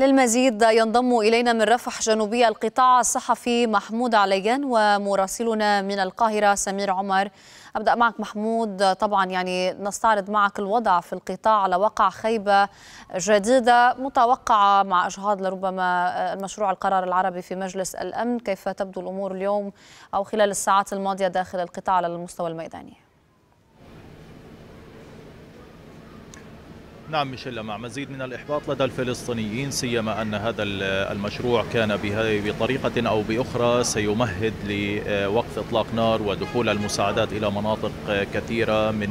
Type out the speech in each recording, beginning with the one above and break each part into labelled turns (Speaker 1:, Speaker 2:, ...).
Speaker 1: للمزيد ينضم إلينا من رفح جنوبية القطاع الصحفي محمود عليان ومراسلنا من القاهرة سمير عمر. أبدأ معك محمود. طبعا يعني نستعرض معك الوضع في القطاع على وقع خيبة جديدة متوقعة مع إجهاض لربما المشروع القرار العربي في مجلس الأمن. كيف تبدو الأمور اليوم أو خلال الساعات الماضية داخل القطاع على المستوى الميداني؟
Speaker 2: نعم ميشيلا مع مزيد من الإحباط لدى الفلسطينيين سيما أن هذا المشروع كان بطريقة أو بأخرى سيمهد لوقف إطلاق نار ودخول المساعدات إلى مناطق كثيرة من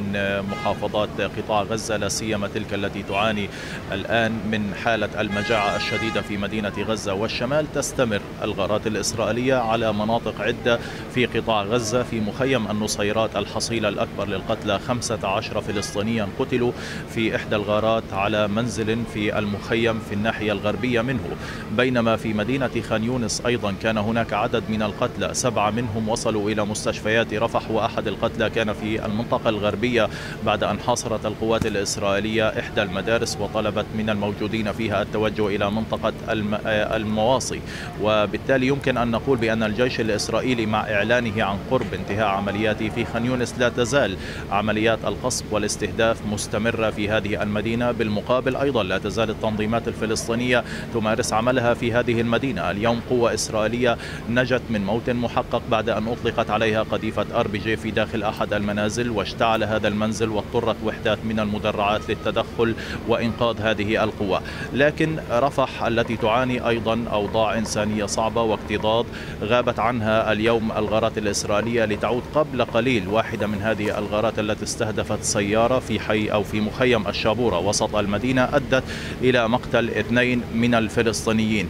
Speaker 2: محافظات قطاع غزة لا سيما تلك التي تعاني الآن من حالة المجاعة الشديدة في مدينة غزة. والشمال تستمر الغارات الإسرائيلية على مناطق عدة في قطاع غزة. في مخيم النصيرات الحصيلة الأكبر للقتلى 15 فلسطينيا قتلوا في إحدى الغارات على منزل في المخيم في الناحية الغربية منه. بينما في مدينة خان يونس أيضا كان هناك عدد من القتلى سبعة منهم وصلوا إلى مستشفيات رفح وأحد القتلى كان في المنطقة الغربية بعد أن حاصرت القوات الإسرائيلية إحدى المدارس وطلبت من الموجودين فيها التوجه إلى منطقة المواصي. وبالتالي يمكن أن نقول بأن الجيش الإسرائيلي مع إعلانه عن قرب انتهاء عملياته في خان يونس لا تزال. عمليات القصف والاستهداف مستمرة في هذه المدينة بالمقابل أيضا لا تزال التنظيمات الفلسطينية تمارس عملها في هذه المدينة. اليوم قوة إسرائيلية نجت من موت محقق بعد أن أطلقت عليها قذيفة أر بي جي في داخل أحد المنازل واشتعل هذا المنزل واضطرت وحدات من المدرعات للتدخل وإنقاذ هذه القوة لكن رفح التي تعاني أيضا أوضاع إنسانية صعبة واكتظاظ غابت عنها اليوم الغارات الإسرائيلية لتعود قبل قليل واحدة من هذه الغارات التي استهدفت سيارة في حي أو في مخيم الشابورة وسط المدينة أدت إلى مقتل اثنين من الفلسطينيين.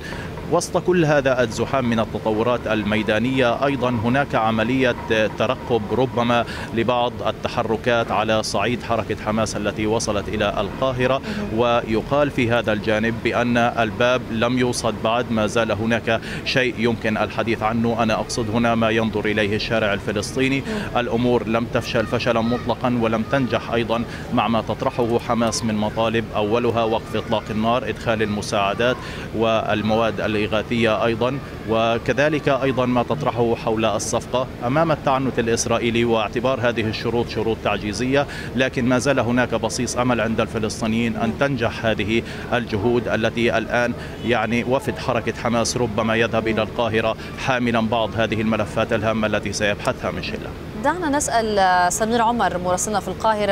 Speaker 2: وسط كل هذا الزحام من التطورات الميدانية أيضا هناك عملية ترقب ربما لبعض التحركات على صعيد حركة حماس التي وصلت إلى القاهرة. ويقال في هذا الجانب بأن الباب لم يوصد بعد ما زال هناك شيء يمكن الحديث عنه. أنا أقصد هنا ما ينظر إليه الشارع الفلسطيني. الأمور لم تفشل فشلا مطلقا ولم تنجح أيضا مع ما تطرحه حماس من مطالب. أولها وقف إطلاق النار إدخال المساعدات والمواد الإغاثية أيضا وكذلك أيضا ما تطرحه حول الصفقة. أمام التعنت الإسرائيلي واعتبار هذه الشروط شروط تعجيزية لكن ما زال هناك بصيص أمل عند الفلسطينيين أن تنجح هذه الجهود التي الآن يعني وفد حركة حماس ربما يذهب إلى القاهرة حاملا بعض هذه الملفات الهامة التي سيبحثها ميشيلا
Speaker 1: دعنا نسأل سمير عمر مراسلنا في القاهرة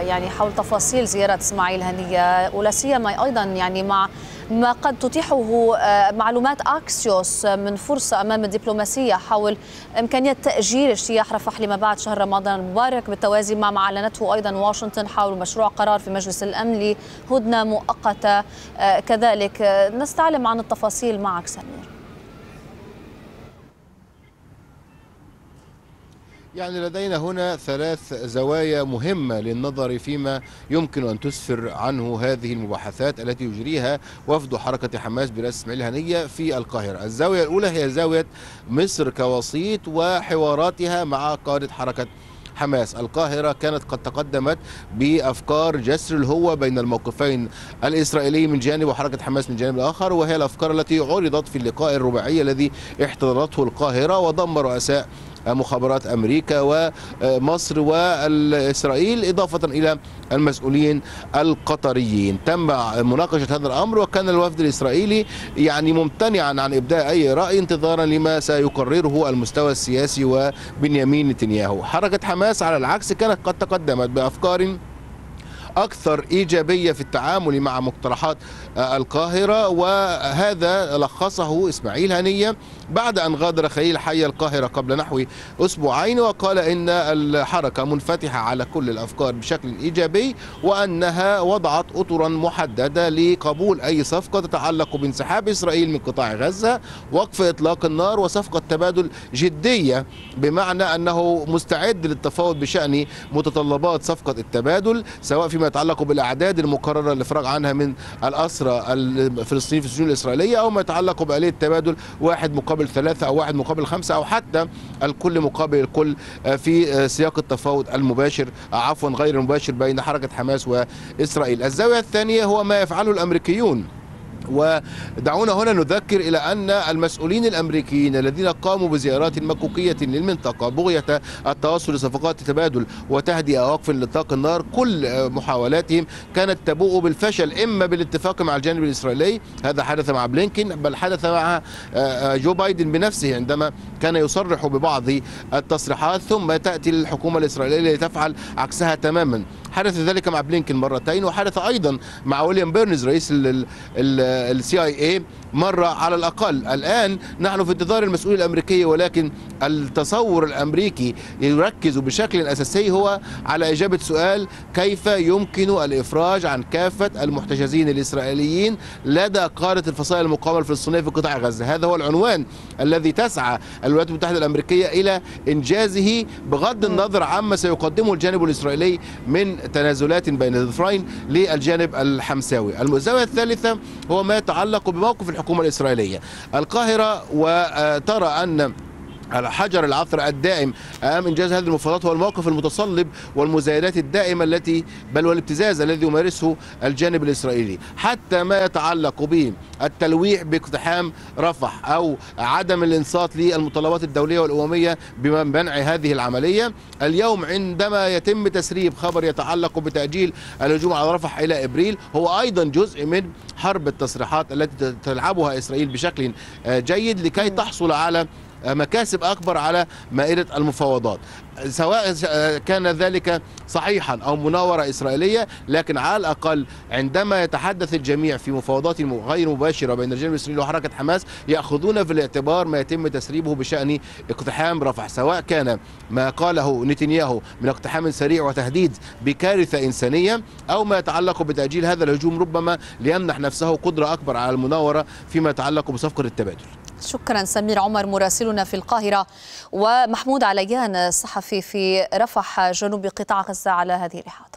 Speaker 1: يعني حول تفاصيل زيارة إسماعيل هنية ولا سيما أيضا يعني مع ما قد تتيحه معلومات أكسيوس من فرصة أمام الدبلوماسية حول إمكانية تأجيل اجتياح رفح لما بعد شهر رمضان المبارك. بالتوازي مع ما أعلنته أيضا واشنطن حول مشروع قرار في مجلس الأمن لهدنة مؤقتة كذلك. نستعلم عن التفاصيل معك سمير.
Speaker 3: يعني لدينا هنا ثلاث زوايا مهمة للنظر فيما يمكن أن تسفر عنه هذه المباحثات التي يجريها وفد حركة حماس برئاسة إسماعيل هنية في القاهرة. الزاوية الأولى هي زاوية مصر كوسيط وحواراتها مع قادة حركة حماس. القاهرة كانت قد تقدمت بأفكار جسر الهوة بين الموقفين الإسرائيلي من جانب وحركة حماس من جانب الآخر وهي الأفكار التي عرضت في اللقاء الرباعي الذي احتضنته القاهرة وضم رؤساء مخابرات أمريكا ومصر والاسرائيل إضافة إلى المسؤولين القطريين. تم مناقشة هذا الأمر وكان الوفد الإسرائيلي يعني ممتنعا عن ابداء أي رأي انتظارا لما سيقرره المستوى السياسي وبنيامين نتنياهو. حركة حماس على العكس كانت قد تقدمت بأفكار أكثر إيجابية في التعامل مع مقترحات القاهرة وهذا لخصه إسماعيل هنية بعد أن غادر خليل حي القاهرة قبل نحو أسبوعين وقال إن الحركة منفتحة على كل الأفكار بشكل إيجابي وأنها وضعت اطرا محددة لقبول أي صفقة تتعلق بانسحاب إسرائيل من قطاع غزة وقف إطلاق النار وصفقة تبادل جدية بمعنى أنه مستعد للتفاوض بشأن متطلبات صفقة التبادل سواء يتعلق بالأعداد المقررة للافراج عنها من الأسرى الفلسطينيين في السجون الإسرائيلية أو ما يتعلق بآلية التبادل واحد مقابل ثلاثة أو واحد مقابل خمسة أو حتى الكل مقابل الكل في سياق التفاوض المباشر عفوا غير المباشر بين حركة حماس وإسرائيل. الزاوية الثانية هو ما يفعله الأمريكيون ودعونا هنا نذكر إلى أن المسؤولين الأمريكيين الذين قاموا بزيارات مكوكية للمنطقة بغية التوصل لصفقات تبادل وتهدئة وقف لإطلاق النار كل محاولاتهم كانت تبوء بالفشل إما بالاتفاق مع الجانب الإسرائيلي هذا حدث مع بلينكين بل حدث مع جو بايدن بنفسه عندما كان يصرح ببعض التصريحات ثم تأتي الحكومة الإسرائيلية لتفعل عكسها تماما. حدث ذلك مع بلينكين مرتين وحدث أيضا مع ويليام بيرنز رئيس ال CIA مرة على الأقل. الآن نحن في انتظار المسؤولية الأمريكية ولكن التصور الأمريكي يركز بشكل أساسي هو على إجابة سؤال كيف يمكن الإفراج عن كافة المحتجزين الإسرائيليين لدى قادة الفصائل المقاومة الفلسطينية في قطاع غزة؟ هذا هو العنوان الذي تسعى الولايات المتحدة الأمريكية إلى إنجازه بغض النظر عما سيقدمه الجانب الإسرائيلي من تنازلات بين الظفرين للجانب الحمساوي. الزاوية الثالثة هو ما يتعلق بموقف الحكومة الإسرائيلية. القاهرة وترى أن حجر العثر الدائم أمام إنجاز هذه المفاوضات هو الموقف المتصلب والمزايدات الدائمة التي بل والابتزاز الذي يمارسه الجانب الإسرائيلي. حتى ما يتعلق بالتلويح باقتحام رفح أو عدم الانصات للمطالبات الدولية والأممية بمنع هذه العملية اليوم عندما يتم تسريب خبر يتعلق بتأجيل الهجوم على رفح إلى إبريل هو أيضا جزء من حرب التصريحات التي تلعبها إسرائيل بشكل جيد لكي تحصل على مكاسب أكبر على مائدة المفاوضات. سواء كان ذلك صحيحا أو مناورة إسرائيلية لكن على الأقل عندما يتحدث الجميع في مفاوضات غير مباشرة بين الجانب الإسرائيلي وحركة حماس يأخذون في الاعتبار ما يتم تسريبه بشأن اقتحام رفح. سواء كان ما قاله نتنياهو من اقتحام سريع وتهديد بكارثة إنسانية أو ما يتعلق بتأجيل هذا الهجوم ربما ليمنح نفسه قدرة أكبر على المناورة فيما يتعلق بصفقة التبادل.
Speaker 1: شكرا. سمير عمر مراسلنا في القاهرة ومحمود عليان الصحفي في رفح جنوب قطاع غزة على هذه الإحاطة